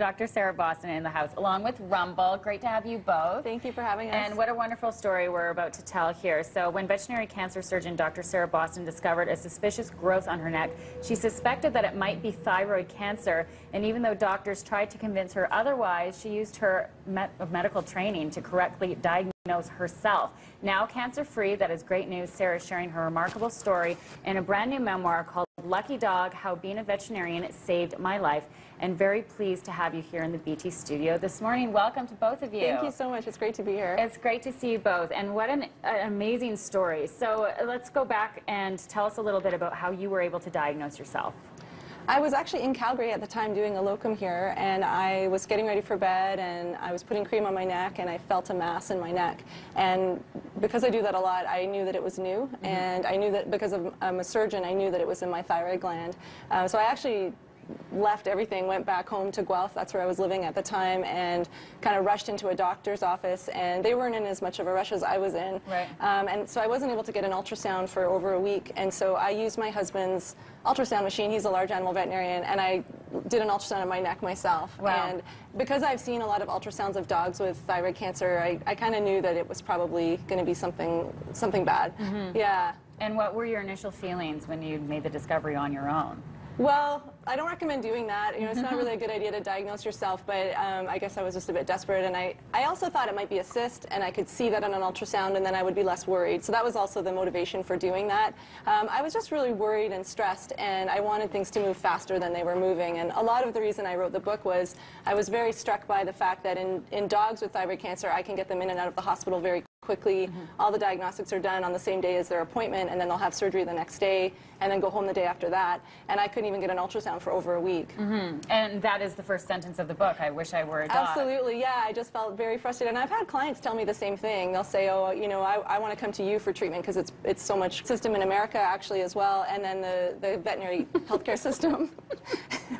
Dr. Sarah Boston in the house, along with Rumble. Great to have you both. Thank you for having us. And what a wonderful story we're about to tell here. So, when veterinary cancer surgeon Dr. Sarah Boston discovered a suspicious growth on her neck, she suspected that it might be thyroid cancer. And even though doctors tried to convince her otherwise, she used her met medical training to correctly diagnose herself. Now cancer free, that is great news. Sarah is sharing her remarkable story in a brand new memoir called Lucky Dog How Being a Veterinarian Saved My Life. And very pleased to have you here in the BT studio this morning. Welcome to both of you. Thank you so much. It's great to be here. It's great to see you both. And what an, an amazing story. So uh, let's go back and tell us a little bit about how you were able to diagnose yourself. I was actually in Calgary at the time doing a locum here, and I was getting ready for bed, and I was putting cream on my neck, and I felt a mass in my neck. And because I do that a lot, I knew that it was new, mm -hmm. and I knew that because of, I'm a surgeon, I knew that it was in my thyroid gland. Uh, so I actually left everything, went back home to Guelph, that's where I was living at the time, and kind of rushed into a doctor's office, and they weren't in as much of a rush as I was in. Right. Um, and so I wasn't able to get an ultrasound for over a week, and so I used my husband's ultrasound machine, he's a large animal veterinarian, and I did an ultrasound of my neck myself. Wow. And because I've seen a lot of ultrasounds of dogs with thyroid cancer, I, I kind of knew that it was probably going to be something, something bad. Mm -hmm. Yeah. And what were your initial feelings when you made the discovery on your own? Well, I don't recommend doing that. You know, it's not really a good idea to diagnose yourself, but um, I guess I was just a bit desperate. And I, I also thought it might be a cyst, and I could see that on an ultrasound, and then I would be less worried. So that was also the motivation for doing that. Um, I was just really worried and stressed, and I wanted things to move faster than they were moving. And a lot of the reason I wrote the book was I was very struck by the fact that in, in dogs with thyroid cancer, I can get them in and out of the hospital very quickly. Mm -hmm. All the diagnostics are done on the same day as their appointment, and then they'll have surgery the next day, and then go home the day after that. And I couldn't even get an ultrasound for over a week. Mm -hmm. And that is the first sentence of the book. I wish I were a dog. Absolutely, yeah. I just felt very frustrated. And I've had clients tell me the same thing. They'll say, oh, you know, I, I want to come to you for treatment because it's it's so much system in America actually as well, and then the the veterinary healthcare system.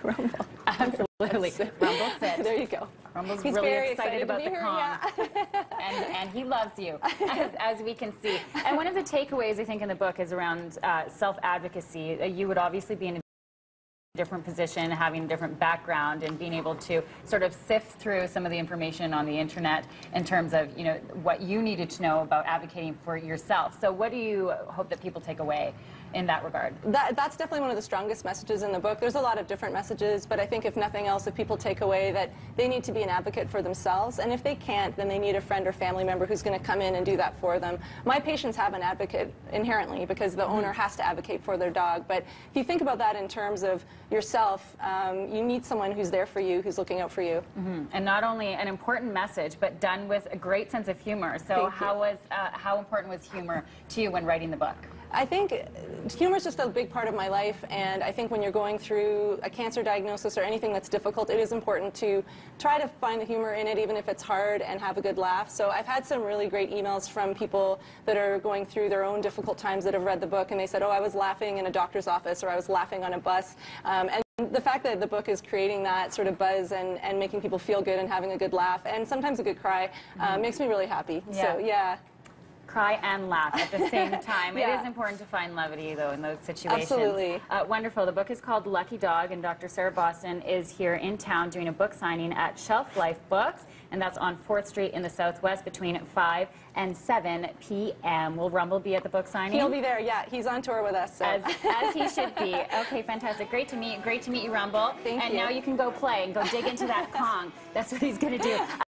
Absolutely. Rumble sit. There you go. Rumble's He's really excited, excited about the here, Kong. Yeah. and, and he loves you, as, as, we can see. And one of the takeaways, I think, in the book is around uh, self-advocacy. Uh, you would obviously be in a different position, having a different background, and being able to sort of sift through some of the information on the internet in terms of, you know, what you needed to know about advocating for yourself. So what do you hope that people take away in that regard? That, that's definitely one of the strongest messages in the book. There's a lot of different messages, but I think if nothing else, if people take away that they need to be an advocate for themselves, and if they can't, then they need a friend or family member who's going to come in and do that for them. My patients have an advocate inherently because the mm -hmm. owner has to advocate for their dog, but if you think about that in terms of yourself, um, you need someone who's there for you, who's looking out for you. Mm -hmm. And not only an important message, but done with a great sense of humor. So Thank how you. was uh, how important was humor to you when writing the book? I think humor is just a big part of my life, and I think when you're going through a cancer diagnosis or anything that's difficult, it is important to try to find the humor in it, even if it's hard, and have a good laugh. So I've had some really great emails from people that are going through their own difficult times that have read the book, and they said, oh, I was laughing in a doctor's office, or I was laughing on a bus. Um, and the fact that the book is creating that sort of buzz and, and making people feel good and having a good laugh, and sometimes a good cry, mm -hmm. makes me really happy. Yeah. So, yeah cry and laugh at the same time. yeah. It is important to find levity, though, in those situations. Absolutely. Uh, wonderful. The book is called Lucky Dog, and Dr. Sarah Boston is here in town doing a book signing at Shelf Life Books, and that's on 4th Street in the Southwest between 5 and 7 p.m. Will Rumble be at the book signing? He'll be there, yeah. He's on tour with us. So. As, as he should be. Okay, fantastic. Great to meet you. Great to meet you, Rumble. Thank and you. And now you can go play and go dig into that Kong. That's what he's going to do.